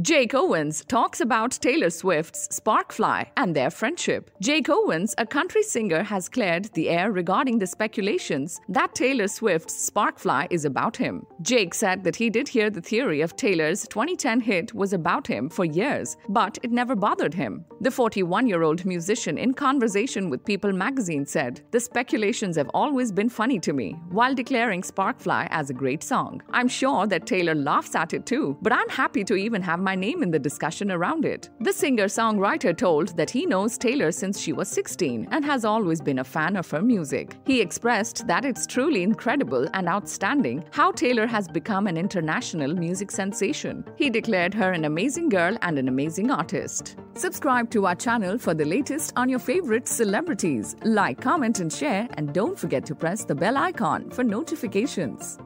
Jake Owens talks about Taylor Swift's Sparkfly and their friendship. Jake Owens, a country singer, has cleared the air regarding the speculations that Taylor Swift's Sparkfly is about him. Jake said that he did hear the theory of Taylor's 2010 hit was about him for years, but it never bothered him. The 41 year old musician, in conversation with People magazine, said, The speculations have always been funny to me, while declaring Sparkfly as a great song. I'm sure that Taylor laughs at it too, but I'm happy to even have my name in the discussion around it. The singer songwriter told that he knows Taylor since she was 16 and has always been a fan of her music. He expressed that it's truly incredible and outstanding how Taylor has become an international music sensation. He declared her an amazing girl and an amazing artist. Subscribe to our channel for the latest on your favorite celebrities. Like, comment, and share, and don't forget to press the bell icon for notifications.